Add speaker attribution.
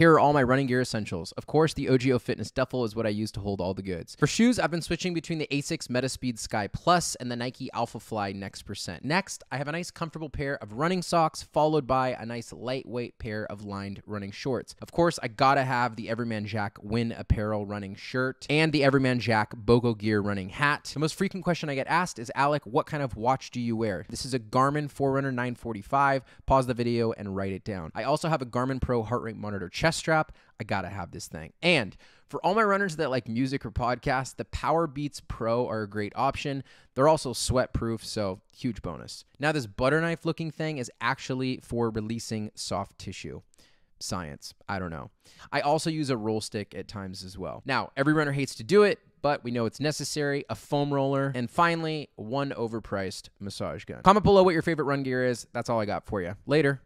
Speaker 1: Here are all my running gear essentials. Of course, the OGO Fitness duffel is what I use to hold all the goods. For shoes, I've been switching between the Asics Metaspeed Sky Plus and the Nike Alphafly Next Percent. Next, I have a nice comfortable pair of running socks, followed by a nice lightweight pair of lined running shorts. Of course, I gotta have the Everyman Jack Win Apparel running shirt and the Everyman Jack BOGO Gear running hat. The most frequent question I get asked is, Alec, what kind of watch do you wear? This is a Garmin Forerunner 945. Pause the video and write it down. I also have a Garmin Pro heart rate monitor chest strap. I gotta have this thing. And for all my runners that like music or podcasts, the Powerbeats Pro are a great option. They're also sweat proof, so huge bonus. Now, this butter knife looking thing is actually for releasing soft tissue science. I don't know. I also use a roll stick at times as well. Now, every runner hates to do it, but we know it's necessary. A foam roller, and finally, one overpriced massage gun. Comment below what your favorite run gear is. That's all I got for you. Later.